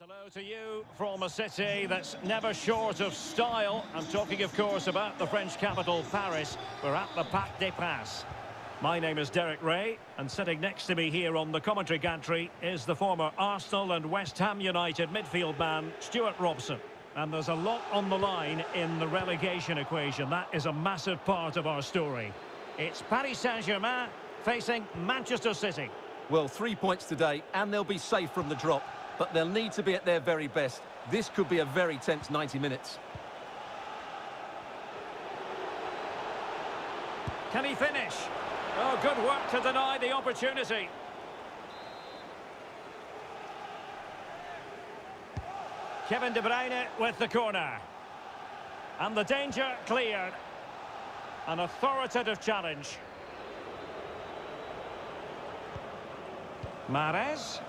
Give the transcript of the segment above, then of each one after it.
Hello to you from a city that's never short of style. I'm talking, of course, about the French capital, Paris. We're at the Parc des Princes. My name is Derek Ray, and sitting next to me here on the commentary gantry is the former Arsenal and West Ham United midfield man, Stuart Robson. And there's a lot on the line in the relegation equation. That is a massive part of our story. It's Paris Saint-Germain facing Manchester City. Well, three points today, and they'll be safe from the drop. But they'll need to be at their very best. This could be a very tense 90 minutes. Can he finish? Oh, good work to deny the opportunity. Kevin De Bruyne with the corner. And the danger cleared. An authoritative challenge. Mahrez.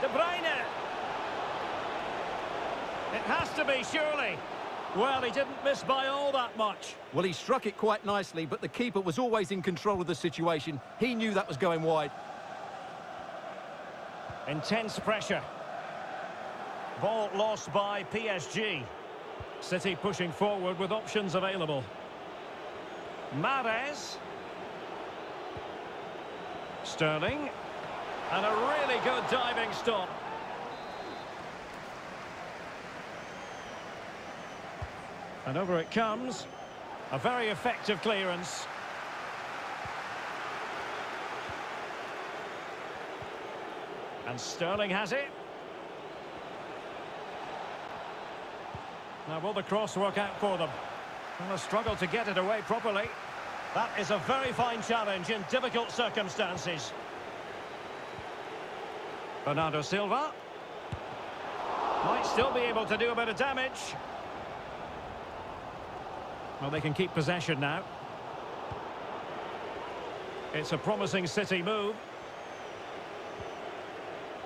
De Bruyne. It has to be, surely. Well, he didn't miss by all that much. Well, he struck it quite nicely, but the keeper was always in control of the situation. He knew that was going wide. Intense pressure. Ball lost by PSG. City pushing forward with options available. Mahrez. Sterling. And a really good diving stop. And over it comes. A very effective clearance. And Sterling has it. Now will the cross work out for them? Well, a struggle to get it away properly. That is a very fine challenge in difficult circumstances. Bernardo Silva. Might still be able to do a bit of damage. Well, they can keep possession now. It's a promising City move.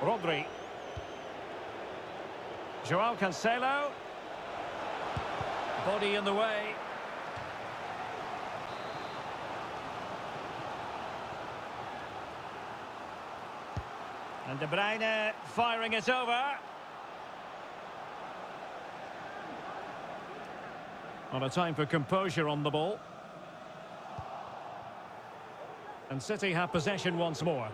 Rodri. Joao Cancelo. Body in the way. And De Bruyne firing it over. On a time for composure on the ball. And City have possession once more.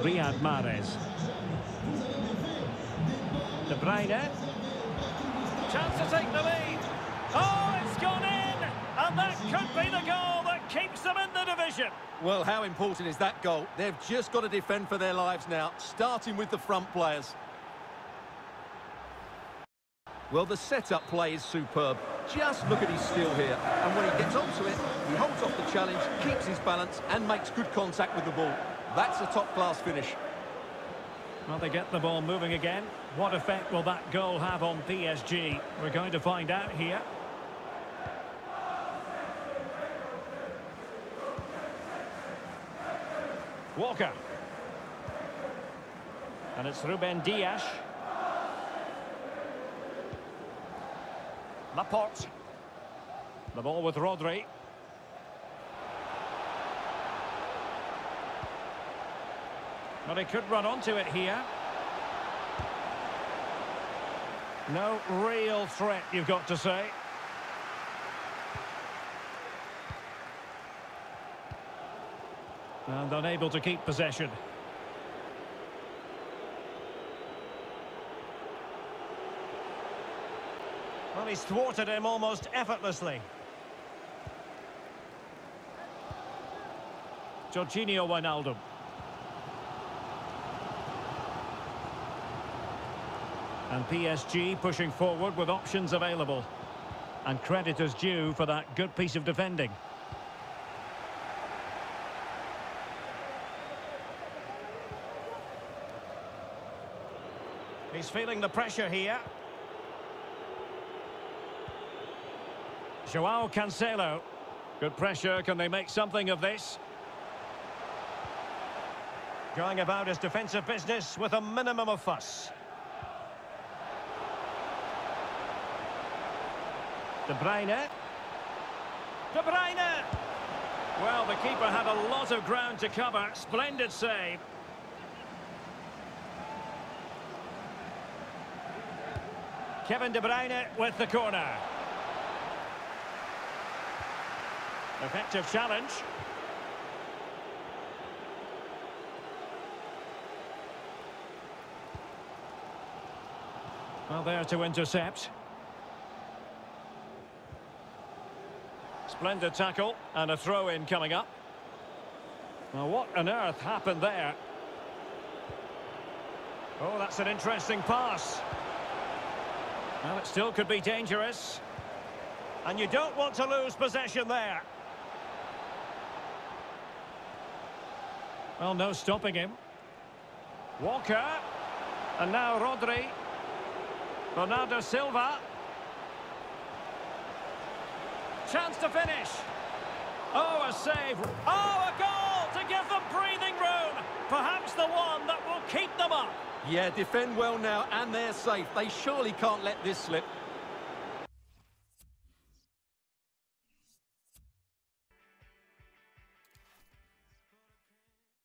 Riyad Mahrez. De Bruyne. Chance to take the lead. Oh, it's gone in! And that could be the goal them in the division. Well, how important is that goal? They've just got to defend for their lives now, starting with the front players. Well, the setup play is superb. Just look at his skill here. And when he gets onto it, he holds off the challenge, keeps his balance, and makes good contact with the ball. That's a top-class finish. Well, they get the ball moving again. What effect will that goal have on PSG? We're going to find out here. Walker. And it's Ruben Dias. Laporte. The ball with Rodri. But he could run onto it here. No real threat, you've got to say. And unable to keep possession. Well, he's thwarted him almost effortlessly. Georginio Wijnaldum. And PSG pushing forward with options available. And credit is due for that good piece of defending. He's feeling the pressure here. Joao Cancelo. Good pressure. Can they make something of this? Going about his defensive business with a minimum of fuss. De Bruyne. De Bruyne! Well, the keeper had a lot of ground to cover. Splendid save. Kevin De Bruyne with the corner. Effective challenge. Well, there to intercept. Splendid tackle and a throw-in coming up. Now, what on earth happened there? Oh, that's an interesting pass. Well, it still could be dangerous. And you don't want to lose possession there. Well, no stopping him. Walker. And now Rodri. Bernardo Silva. Chance to finish. Oh, a save. Oh, a goal to give them breathing room. Perhaps the one that will keep them up. Yeah, defend well now, and they're safe. They surely can't let this slip.